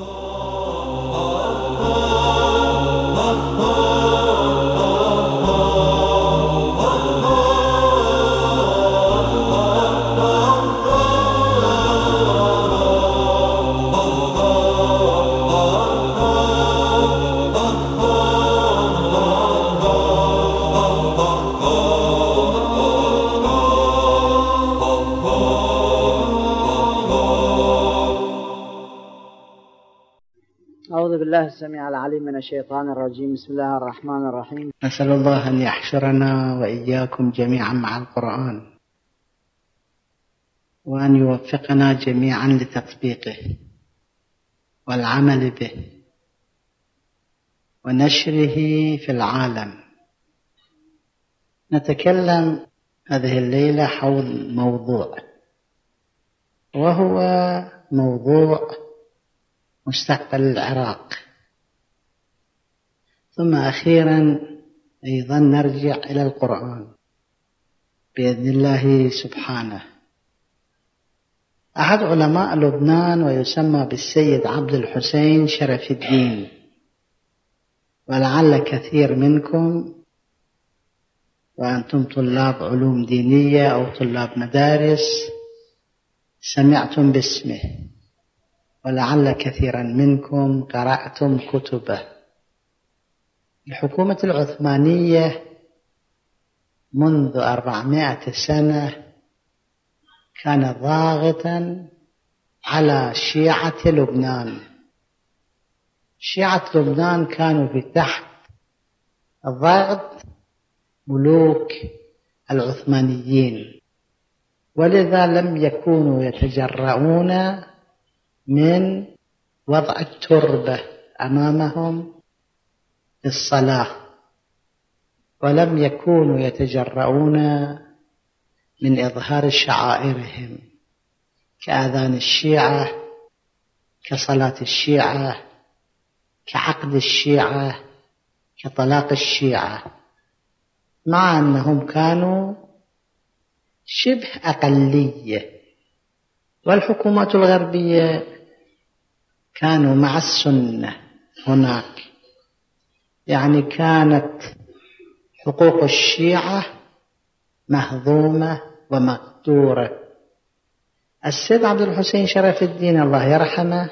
Oh. الشيطان الرجيم. بسم الله الرحمن الرحيم. نسأل الله أن يحشرنا وإياكم جميعا مع القرآن وأن يوفقنا جميعا لتطبيقه والعمل به ونشره في العالم. نتكلم هذه الليلة حول موضوع وهو موضوع مستقبل العراق. ثم أخيرا أيضا نرجع إلى القرآن بإذن الله سبحانه. أحد علماء لبنان ويسمى بالسيد عبد الحسين شرف الدين. ولعل كثير منكم وأنتم طلاب علوم دينية أو طلاب مدارس سمعتم باسمه. ولعل كثيرا منكم قرأتم كتبه. الحكومة العثمانية منذ أربعمائة سنة كان ضاغطا على شيعة لبنان. شيعة لبنان كانوا في تحت ضغط ملوك العثمانيين ولذا لم يكونوا يتجرؤون من وضع التربة أمامهم. في الصلاة ولم يكونوا يتجرؤون من إظهار شعائرهم كآذان الشيعة كصلاة الشيعة كعقد الشيعة كطلاق الشيعة مع أنهم كانوا شبه أقلية. والحكومات الغربية كانوا مع السنة هناك. يعني كانت حقوق الشيعة مهضومة ومقدورة. السيد عبد الحسين شرف الدين الله يرحمه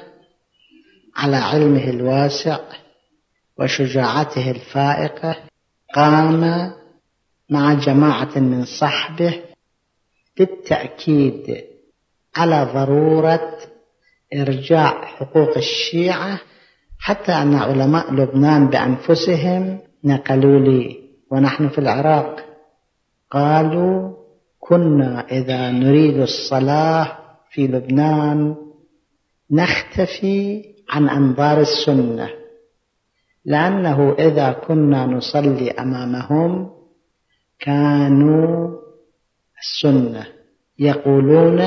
على علمه الواسع وشجاعته الفائقة قام مع جماعة من صحبه بالتأكيد على ضرورة إرجاع حقوق الشيعة حتى أن علماء لبنان بأنفسهم نقلوا لي ونحن في العراق. قالوا كنا إذا نريد الصلاة في لبنان نختفي عن أنظار السنة لأنه إذا كنا نصلي أمامهم كانوا السنة يقولون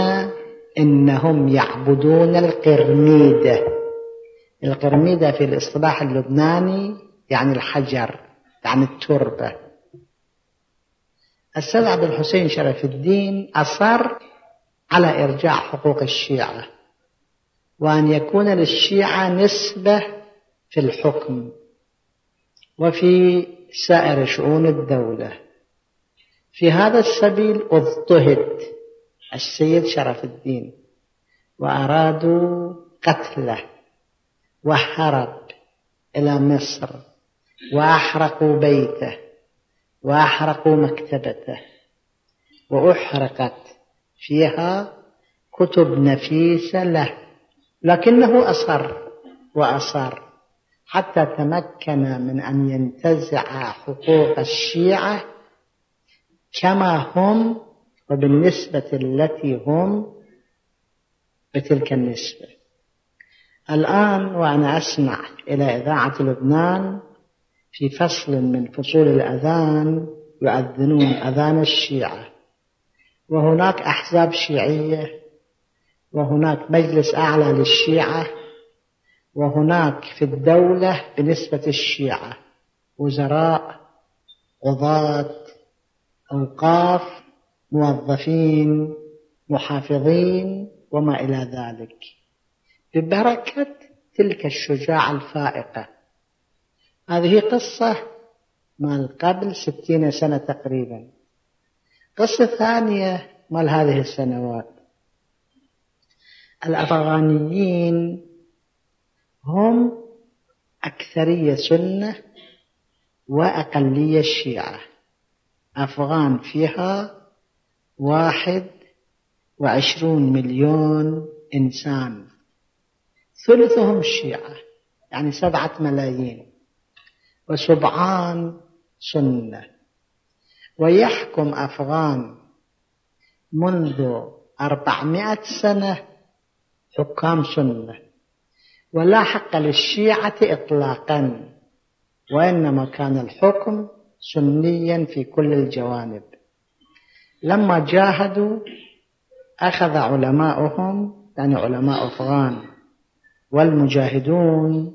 إنهم يعبدون القرميدة القرميدة في الإصطلاح اللبناني يعني الحجر يعني التربة. السيد عبد الحسين شرف الدين أصر على إرجاع حقوق الشيعة وأن يكون للشيعة نسبة في الحكم وفي سائر شؤون الدولة. في هذا السبيل اضطهد السيد شرف الدين وأرادوا قتله. وهرب إلى مصر وأحرقوا بيته وأحرقوا مكتبته وأحرقت فيها كتب نفيسة له لكنه أصر وأصر حتى تمكن من أن ينتزع حقوق الشيعة كما هم وبالنسبة التي هم بتلك النسبة. الآن وأنا أسمع إلى إذاعة لبنان في فصل من فصول الأذان يؤذنون أذان الشيعة. وهناك أحزاب شيعية وهناك مجلس أعلى للشيعة وهناك في الدولة بنسبة الشيعة وزراء قضاة أوقاف موظفين محافظين وما إلى ذلك. ببركة تلك الشجاعة الفائقة. هذه قصة مال قبل ستين سنة تقريبا. قصة ثانية مال هذه السنوات. الأفغانيين هم أكثرية سنة وأقلية شيعة. أفغان فيها واحد وعشرون مليون إنسان. ثلثهم شيعة يعني سبعة ملايين. وسبعان سنة. ويحكم أفغان منذ أربعمائة سنة حكام سنة. ولا حق للشيعة إطلاقا وإنما كان الحكم سنيا في كل الجوانب. لما جاهدوا أخذ علماؤهم يعني علماء أفغان والمجاهدون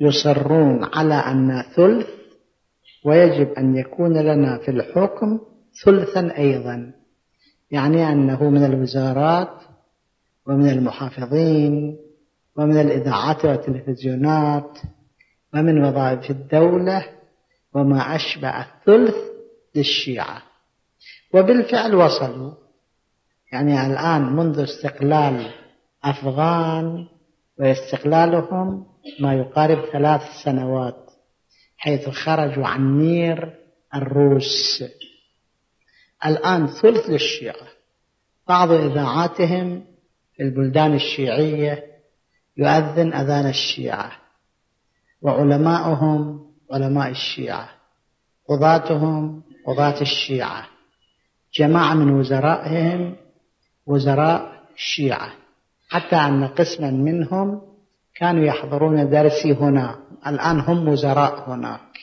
يصرون على أن ثلث ويجب أن يكون لنا في الحكم ثلثا أيضا. يعني أنه من الوزارات ومن المحافظين ومن الإذاعات والتلفزيونات ومن وظائف الدولة وما أشبه الثلث للشيعة. وبالفعل وصلوا. يعني الآن منذ استقلال أفغان واستقلالهم ما يقارب ثلاث سنوات حيث خرجوا عن نير الروس. الآن ثلث للشيعة. بعض إذاعاتهم في البلدان الشيعية يؤذن أذان الشيعة وعلماؤهم علماء الشيعة قضاتهم قضاة الشيعة. جماعة من وزرائهم وزراء الشيعة. حتى أن قسما منهم كانوا يحضرون درسي هنا. الآن هم وزراء هناك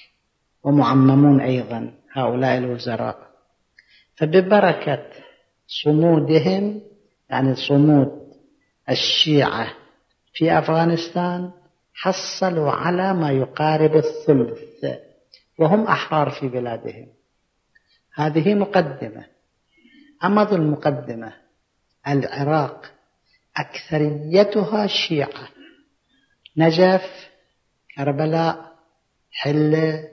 ومعممون أيضا هؤلاء الوزراء. فببركة صمودهم يعني صمود الشيعة في أفغانستان حصلوا على ما يقارب الثلث وهم أحرار في بلادهم. هذه مقدمة. ذو المقدمة العراق أكثريتها شيعة. نجف كربلاء حلة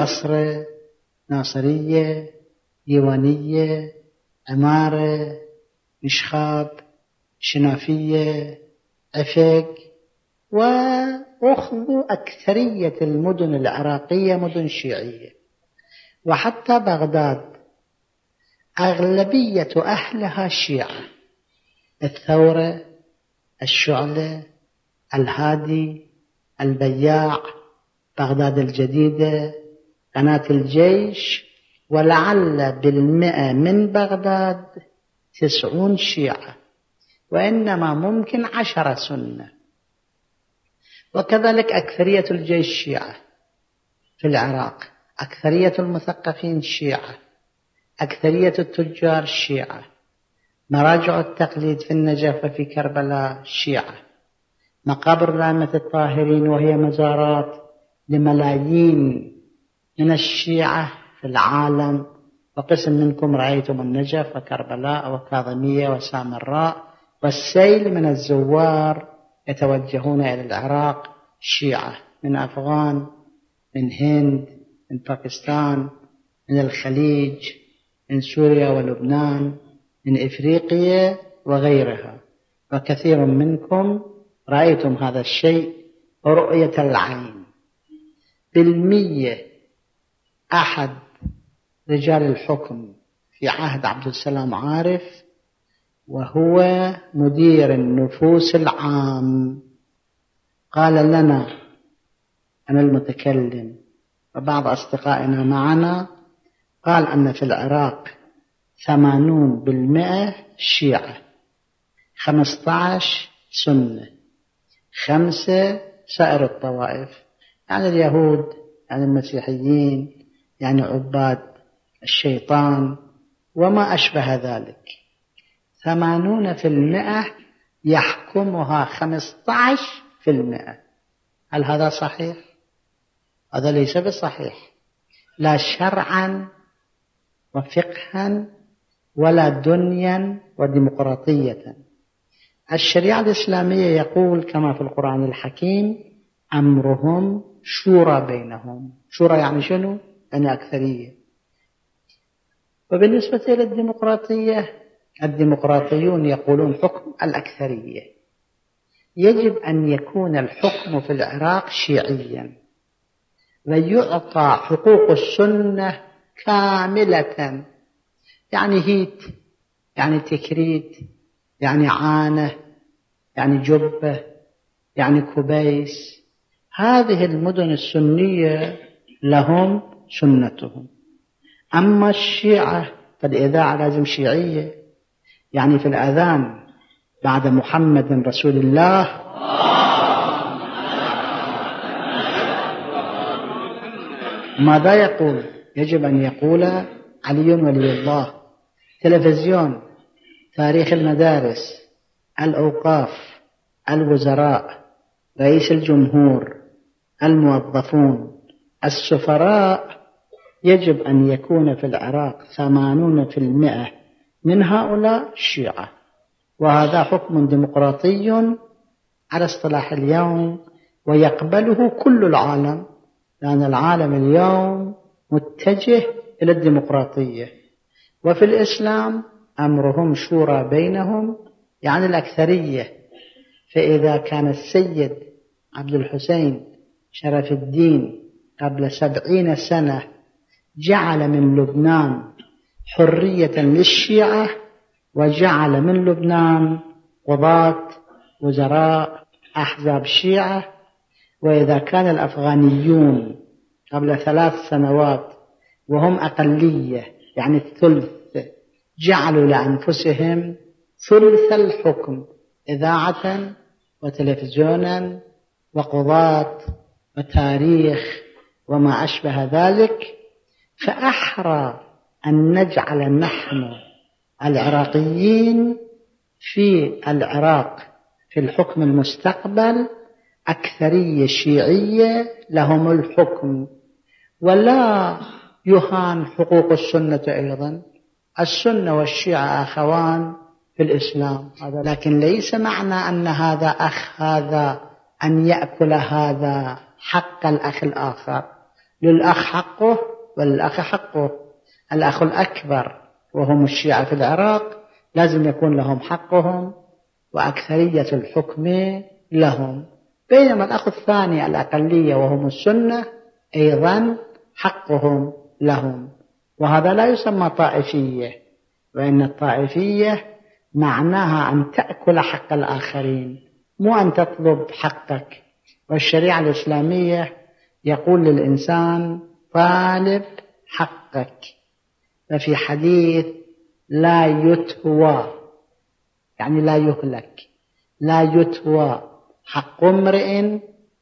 بصرة ناصرية ديوانية عمارة مشخاب شنافية عفق وأخذوا أكثرية المدن العراقية مدن شيعية. وحتى بغداد أغلبية أهلها شيعة. الثورة الشعلة الهادي البياع بغداد الجديدة قناة الجيش ولعل بالمئة من بغداد تسعون شيعة وإنما ممكن عشرة سنة. وكذلك أكثرية الجيش شيعة في العراق أكثرية المثقفين شيعة أكثرية التجار شيعة. مراجع التقليد في النجف وفي كربلاء شيعة مقابر الأئمة الطاهرين وهي مزارات لملايين من الشيعة في العالم. وقسم منكم رأيتم النجف وكربلاء وكاظمية وسامراء. والسيل من الزوار يتوجهون إلى العراق شيعة. من أفغان من هند من باكستان من الخليج من سوريا ولبنان. من إفريقيا وغيرها. وكثير منكم رأيتم هذا الشيء رؤية العين. بالمية أحد رجال الحكم في عهد عبد السلام عارف وهو مدير النفوس العام. قال لنا أنا المتكلم وبعض أصدقائنا معنا قال أن في العراق ثمانون بالمئة شيعة. خمسة عشر سنة. خمسة سائر الطوائف. يعني اليهود يعني المسيحيين يعني عباد الشيطان وما أشبه ذلك. ثمانون في المئة يحكمها خمسة عشر في المئة. هل هذا صحيح؟ هذا ليس بصحيح. لا شرعا وفقها ولا دنيا وديمقراطية. الشريعة الإسلامية يقول كما في القرآن الحكيم أمرهم شورى بينهم. شورى يعني شنو؟ يعني أكثرية. وبالنسبة إلى الديمقراطية الديمقراطيون يقولون حكم الأكثرية. يجب أن يكون الحكم في العراق شيعيا. ويعطى حقوق السنة كاملة. يعني هيت يعني تكريت يعني عانة يعني جبة يعني كبيس. هذه المدن السنية لهم سنتهم. أما الشيعة فالإذاعة لازم شيعية. يعني في الأذان بعد محمد رسول الله. ماذا يقول؟ يجب أن يقول علي ولي الله. تلفزيون تاريخ المدارس الأوقاف الوزراء رئيس الجمهور الموظفون السفراء يجب أن يكون في العراق ثمانون في المئة من هؤلاء شيعة وهذا حكم ديمقراطي على اصطلاح اليوم ويقبله كل العالم لأن العالم اليوم متجه إلى الديمقراطية. وفي الإسلام أمرهم شورى بينهم يعني الأكثرية. فإذا كان السيد عبد الحسين شرف الدين قبل سبعين سنة جعل من لبنان حرية للشيعة وجعل من لبنان قضاة وزراء أحزاب شيعة. وإذا كان الأفغانيون قبل ثلاث سنوات وهم أقلية يعني الثلث جعلوا لأنفسهم ثلث الحكم إذاعة وتلفزيونا وقضاة وتاريخ وما أشبه ذلك. فأحرى أن نجعل نحن العراقيين في العراق في الحكم المستقبل أكثرية شيعية لهم الحكم. ولا يهان حقوق السنة أيضا. السنة والشيعة أخوان في الإسلام. لكن ليس معنى أن هذا أخ هذا أن يأكل هذا حق الأخ الآخر. للأخ حقه وللأخ حقه. الأخ الأكبر وهم الشيعة في العراق لازم يكون لهم حقهم وأكثرية الحكم لهم. بينما الأخ الثاني الأقلية وهم السنة أيضا حقهم. لهم. وهذا لا يسمى طائفية وإن الطائفية معناها أن تأكل حق الآخرين مو أن تطلب حقك. والشريعة الإسلامية يقول للإنسان طالب حقك. ففي حديث لا يتوى يعني لا يهلك لا يتوى حق امرئ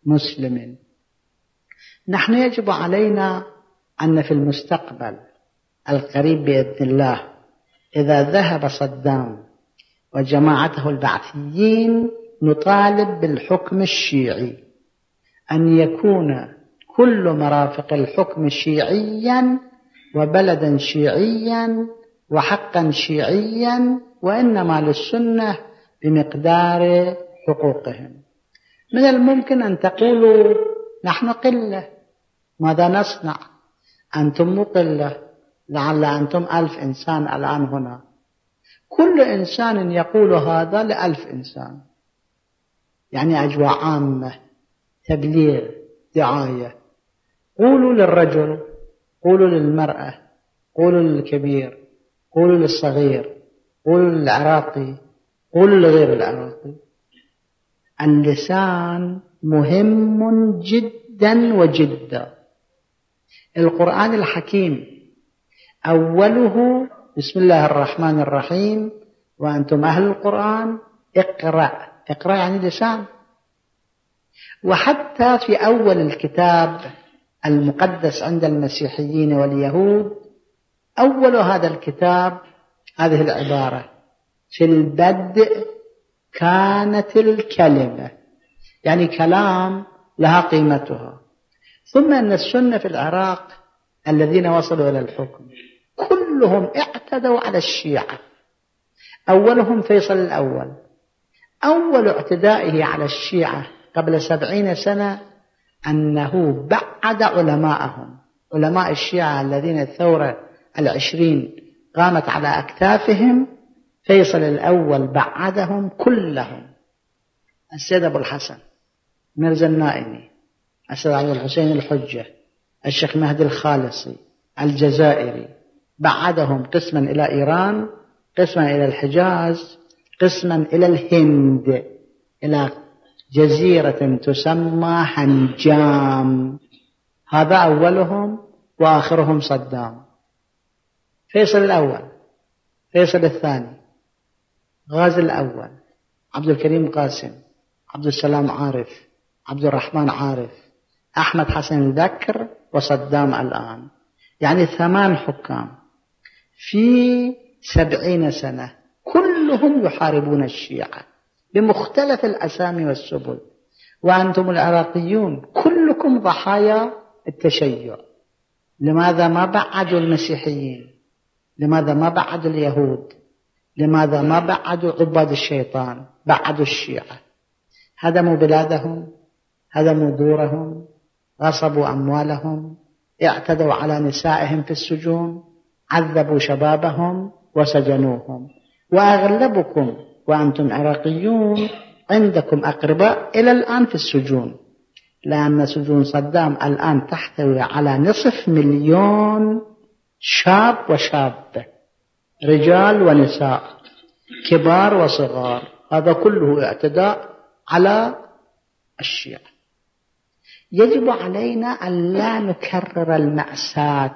مسلم. نحن يجب علينا أن في المستقبل القريب بإذن الله إذا ذهب صدام وجماعته البعثيين نطالب بالحكم الشيعي أن يكون كل مرافق الحكم شيعيا وبلدا شيعيا وحقا شيعيا وإنما للسنة بمقدار حقوقهم. من الممكن أن تقولوا نحن قلة ماذا نصنع؟ أنتم مقلة لعل أنتم ألف إنسان الآن هنا. كل إنسان يقول هذا لألف إنسان. يعني أجواء عامة تبليغ دعاية. قولوا للرجل قولوا للمرأة قولوا للكبير قولوا للصغير قولوا للعراقي قولوا لغير العراقي. اللسان مهم جدا وجدا. القرآن الحكيم. أوله بسم الله الرحمن الرحيم. وأنتم أهل القرآن اقرأ. اقرأ يعني لسان. وحتى في أول الكتاب المقدس عند المسيحيين واليهود أول هذا الكتاب هذه العبارة. في البدء كانت الكلمة يعني كلام لها قيمتها. ثم أن السنة في العراق الذين وصلوا إلى الحكم كلهم اعتدوا على الشيعة. أولهم فيصل الأول. أول اعتدائه على الشيعة قبل سبعين سنة أنه بعد علماءهم. علماء الشيعة الذين الثورة العشرين قامت على أكتافهم فيصل الأول بعدهم كلهم. السيد أبو الحسن مرزا النائمي. عبد الحسين الحجة الشيخ مهدي الخالصي الجزائري. بعدهم قسما إلى إيران قسما إلى الحجاز قسما إلى الهند إلى جزيرة تسمى هنجام هذا أولهم وآخرهم صدام. فيصل الأول فيصل الثاني غازي الأول عبد الكريم قاسم عبد السلام عارف عبد الرحمن عارف. أحمد حسن البكر وصدام الآن. يعني ثمان حكام. في سبعين سنة كلهم يحاربون الشيعة بمختلف الأسامي والسبل. وأنتم العراقيون كلكم ضحايا التشيع. لماذا ما بعدوا المسيحيين؟ لماذا ما بعدوا اليهود؟ لماذا ما بعدوا عباد الشيطان؟ بعدوا الشيعة. هدموا بلادهم هدموا دورهم غصبوا أموالهم اعتدوا على نسائهم في السجون عذبوا شبابهم وسجنوهم. وأغلبكم وأنتم عراقيون عندكم أقرباء إلى الآن في السجون. لأن سجون صدام الآن تحتوي على نصف مليون شاب وشابة رجال ونساء كبار وصغار. هذا كله اعتداء على الشيعة. يجب علينا أن لا نكرر المأساة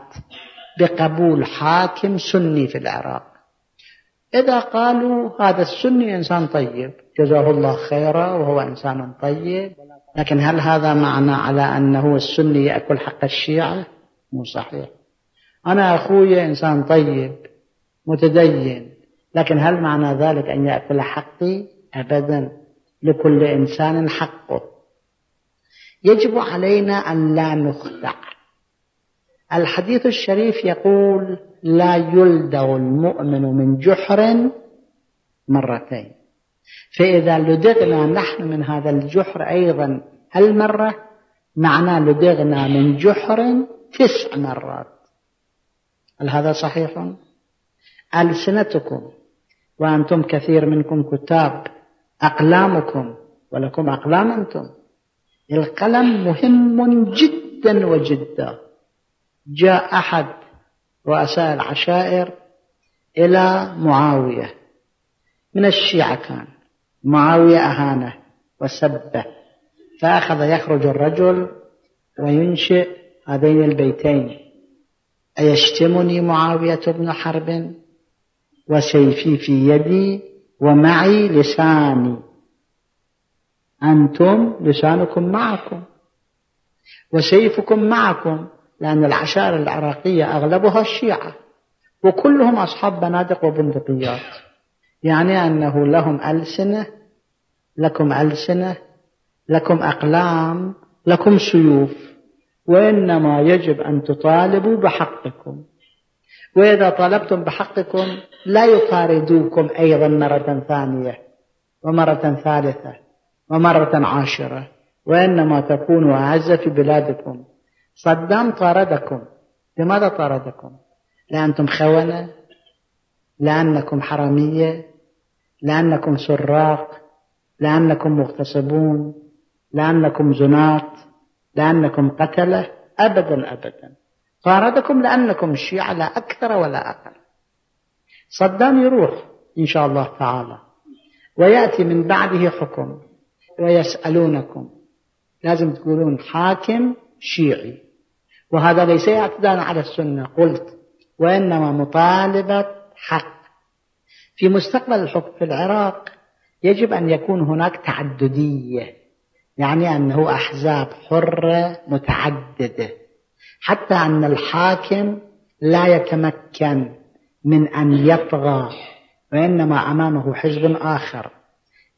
بقبول حاكم سني في العراق. إذا قالوا هذا السني إنسان طيب جزاه الله خيرا وهو إنسان طيب. لكن هل هذا معنى على أنه السني يأكل حق الشيعة؟ مو صحيح. أنا أخوي إنسان طيب متدين لكن هل معنى ذلك أن يأكل حقي؟ أبدا. لكل إنسان حقه. يجب علينا أن لا نخدع. الحديث الشريف يقول لا يلدغ المؤمن من جحر مرتين. فإذا لدغنا نحن من هذا الجحر أيضا المرة معناه لدغنا من جحر تسع مرات. هل هذا صحيح؟ ألسنتكم وأنتم كثير منكم كتاب أقلامكم ولكم أقلام أنتم. القلم مهم جدا وجدا. جاء أحد رؤساء العشائر إلى معاوية. من الشيعة كان. معاوية أهانه وسبه. فأخذ يخرج الرجل وينشئ هذين البيتين. أيشتمني معاوية بن حرب؟ وسيفي في يدي ومعي لساني. أنتم لسانكم معكم وسيفكم معكم لأن العشائر العراقية أغلبها الشيعة وكلهم أصحاب بنادق وبندقيات. يعني أنه لهم ألسنة لكم ألسنة لكم أقلام لكم سيوف وإنما يجب أن تطالبوا بحقكم. وإذا طالبتم بحقكم لا يطاردوكم أيضا مرة ثانية ومرة ثالثة. ومرة عاشرة وإنما تكونوا أعز في بلادكم. صدام طاردكم لماذا طاردكم لأنتم خونة لأنكم حرامية لأنكم سراق لأنكم مغتصبون لأنكم زناة لأنكم قتلة. أبدا أبدا. طاردكم لأنكم الشيعة لا أكثر ولا أقل. صدام يروح إن شاء الله تعالى. ويأتي من بعده حكم. ويسألونكم. لازم تقولون حاكم شيعي. وهذا ليس اعتداء على السنة. قلت وإنما مطالبة حق. في مستقبل الحكم في العراق يجب أن يكون هناك تعددية يعني أنه أحزاب حرة متعددة حتى أن الحاكم لا يتمكن من أن يطغى وإنما أمامه حزب آخر.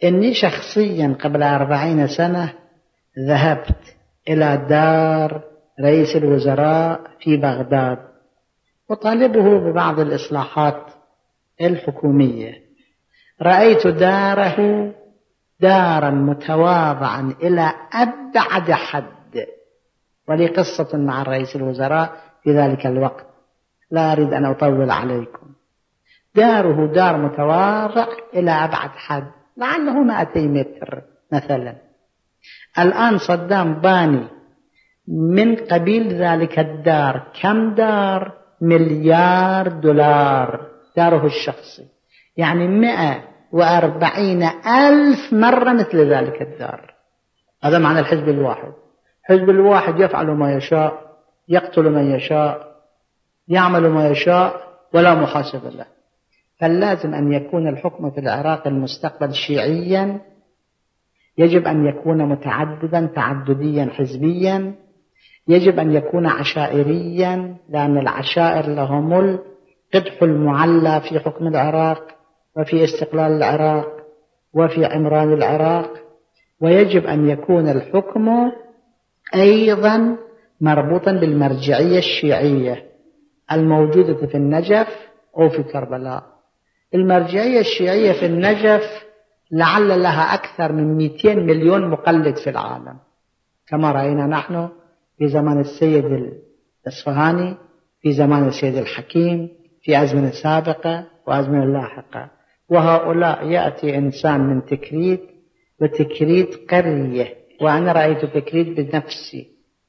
إني شخصيا قبل أربعين سنة ذهبت إلى دار رئيس الوزراء في بغداد أطالبه ببعض الإصلاحات الحكومية. رأيت داره دارا متواضعا إلى أبعد حد ولي قصة مع رئيس الوزراء في ذلك الوقت. لا أريد أن أطول عليكم. داره دار متواضع إلى أبعد حد. لعله 200 متر مثلا. الآن صدام باني من قبيل ذلك الدار كم دار؟ مليار دولار داره الشخصي. يعني مئة وأربعين ألف مرة مثل ذلك الدار. هذا معنى الحزب الواحد. الحزب الواحد يفعل ما يشاء يقتل من يشاء يعمل ما يشاء ولا محاسبة له. فلازم أن يكون الحكم في العراق المستقبل شيعيا يجب أن يكون متعددا تعدديا حزبيا يجب أن يكون عشائريا لأن العشائر لهم القدح المعلى في حكم العراق وفي استقلال العراق وفي عمران العراق. ويجب أن يكون الحكم أيضا مربوطا بالمرجعية الشيعية الموجودة في النجف أو في كربلاء. المرجعية الشيعية في النجف لعل لها أكثر من 200 مليون مقلد في العالم. كما رأينا نحن في زمان السيد الإصفهاني في زمان السيد الحكيم في أزمنة سابقة وأزمنة لاحقة. وهؤلاء يأتي إنسان من تكريت وتكريت قرية وأنا رأيت تكريت بنفسي.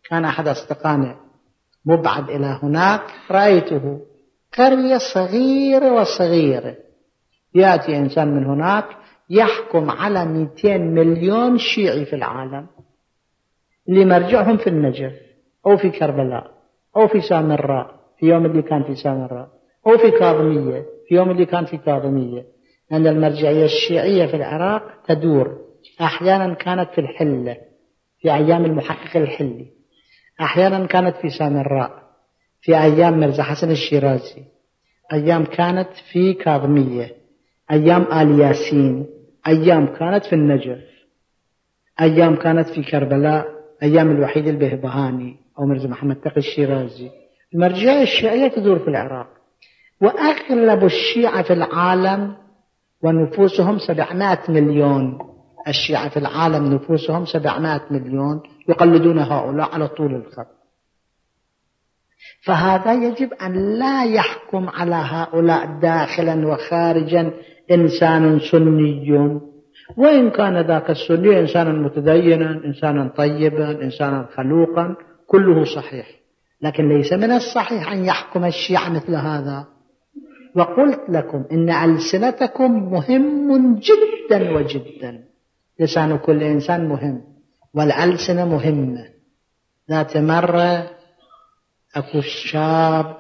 كان أحد أصدقائنا مبعد إلى هناك رأيته قرية صغيرة وصغيرة. يأتي إنسان من هناك يحكم على 200 مليون شيعي في العالم اللي مرجعهم في النجف أو في كربلاء أو في سامراء في يوم اللي كان في سامراء أو في كاظمية في يوم اللي كان في كاظمية. أن المرجعية الشيعية في العراق تدور. أحيانا كانت في الحلة في أيام المحقق الحلي. أحيانا كانت في سامراء في أيام مرزا حسن الشيرازي. أيام كانت في كاظمية. أيام آل ياسين أيام كانت في النجف أيام كانت في كربلاء أيام الوحيد البهبهاني أو مرزا محمد تقي الشيرازي. المرجعية الشيعية تدور في العراق وأغلب الشيعة في العالم ونفوسهم سبعمائة مليون. الشيعة في العالم نفوسهم سبعمائة مليون يقلدون هؤلاء على طول الخط. فهذا يجب أن لا يحكم على هؤلاء داخلا وخارجا إنسان سني وإن كان ذاك السني إنسانا متدينا إنسانا طيبا إنسانا خلوقا كله صحيح. لكن ليس من الصحيح أن يحكم الشيعة مثل هذا. وقلت لكم إن ألسنتكم مهم جدا وجدا. لسان كل إنسان مهم والألسنة مهمة. ذات مرة أكو شاب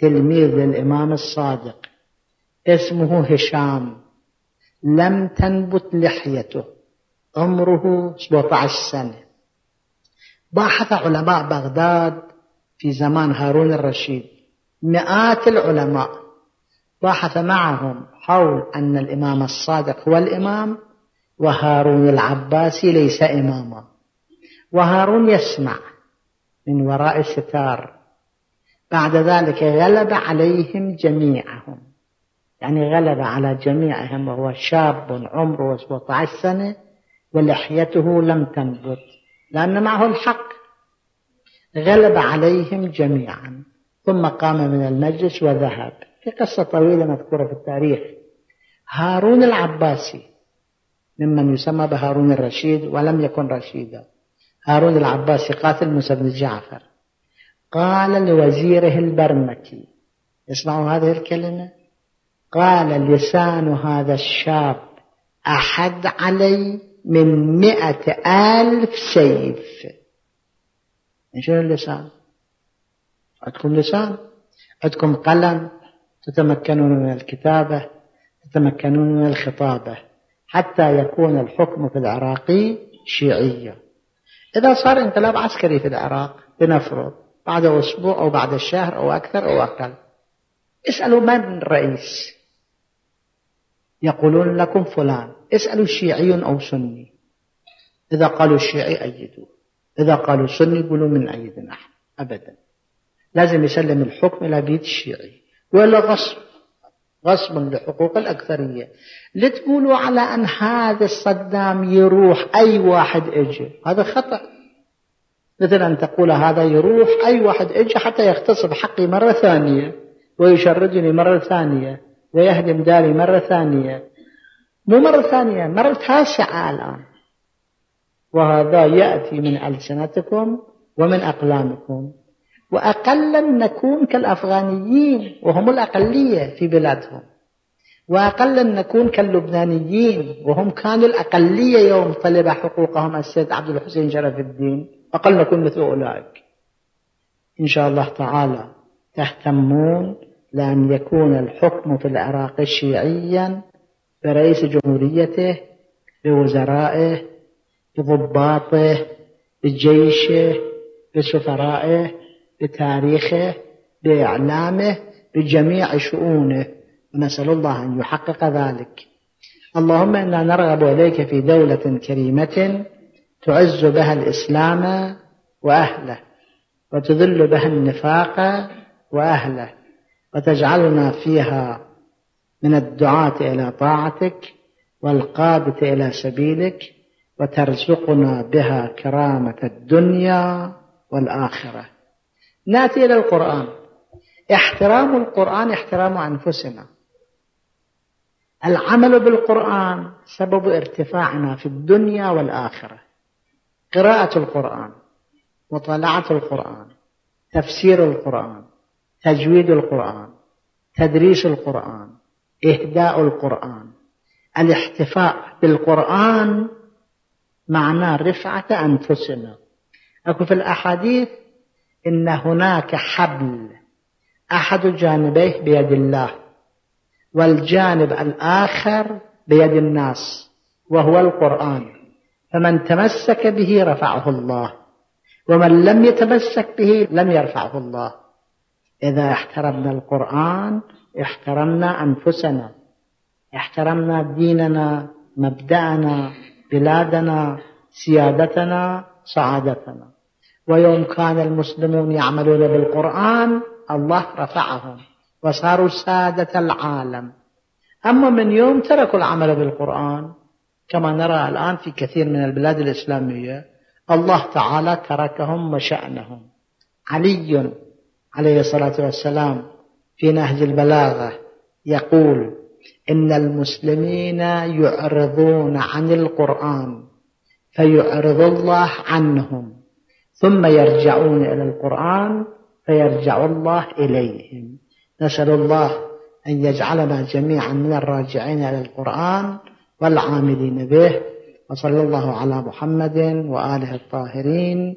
تلميذ للإمام الصادق. اسمه هشام. لم تنبت لحيته. عمره 17 سنة. باحث علماء بغداد في زمان هارون الرشيد. مئات العلماء باحث معهم حول أن الإمام الصادق هو الإمام وهارون العباسي ليس إماما. وهارون يسمع من وراء الستار. بعد ذلك غلب عليهم جميعهم. يعني غلب على جميعهم وهو شاب عمره 17 سنة ولحيته لم تنبت لأن معه الحق غلب عليهم جميعا. ثم قام من المجلس وذهب. في قصة طويلة مذكورة في التاريخ. هارون العباسي ممن يسمى بهارون الرشيد ولم يكن رشيدا. هارون العباسي قاتل موسى بن جعفر. قال لوزيره البرمكي اسمعوا هذه الكلمة. قال لسان هذا الشاب أحد علي من مئة ألف سيف. شنو اللسان؟ عندكم لسان؟ عندكم قلم؟ تتمكنون من الكتابة؟ تتمكنون من الخطابة؟ حتى يكون الحكم في العراق شيعيا إذا صار انقلاب عسكري في العراق لنفرض بعد أسبوع أو بعد الشهر أو أكثر أو أقل. اسألوا من الرئيس يقولون لكم فلان اسألوا شيعي أو سني. إذا قالوا الشيعي أيدوا إذا قالوا سني يقولوا من أيد نحن أبدا. لازم يسلم الحكم إلى بيت الشيعي. ولا غصب غصب لحقوق الأكثرية. لتقولوا على أن هذا الصدام يروح أي واحد أجي هذا خطأ. مثل أن تقول هذا يروح أي واحد أجي حتى يغتصب حقي مرة ثانية ويشردني مرة ثانية. ويهدم داري مرة ثانية. مو مرة ثانية مرة تاسعة الآن. وهذا يأتي من ألسنتكم ومن أقلامكم. وأقلا نكون كالأفغانيين وهم الأقلية في بلادهم. وأقلا نكون كاللبنانيين وهم كانوا الأقلية يوم طلب حقوقهم السيد عبد الحسين شرف الدين. أقل نكون مثل أولئك. إن شاء الله تعالى تهتمون لأن يكون الحكم في العراق شيعيا برئيس جمهوريته بوزرائه بضباطه بجيشه بسفرائه بتاريخه بإعلامه بجميع شؤونه. ونسأل الله أن يحقق ذلك. اللهم إنا نرغب إليك في دولة كريمة تعز بها الإسلام وأهله وتذل بها النفاق وأهله. وتجعلنا فيها من الدعاة إلى طاعتك والقادة إلى سبيلك وترزقنا بها كرامة الدنيا والآخرة. نأتي إلى القرآن. احترام القرآن احترام أنفسنا. العمل بالقرآن سبب ارتفاعنا في الدنيا والآخرة. قراءة القرآن مطالعة القرآن تفسير القرآن تجويد القرآن تدريس القرآن إهداء القرآن. الاحتفاء بالقرآن معناه رفعة أنفسنا. أكو في الأحاديث إن هناك حبل أحد جانبيه بيد الله والجانب الآخر بيد الناس وهو القرآن. فمن تمسك به رفعه الله ومن لم يتمسك به لم يرفعه الله. إذا احترمنا القرآن احترمنا أنفسنا احترمنا ديننا مبدأنا بلادنا سيادتنا سعادتنا. ويوم كان المسلمون يعملون بالقرآن الله رفعهم وصاروا سادة العالم. أما من يوم تركوا العمل بالقرآن كما نرى الآن في كثير من البلاد الإسلامية الله تعالى تركهم وشأنهم. علي عليه الصلاة والسلام في نهج البلاغة يقول إن المسلمين يعرضون عن القرآن فيعرض الله عنهم ثم يرجعون إلى القرآن فيرجع الله إليهم. نسأل الله أن يجعلنا جميعا من الراجعين إلى القرآن والعاملين به وصلى الله على محمد وآله الطاهرين.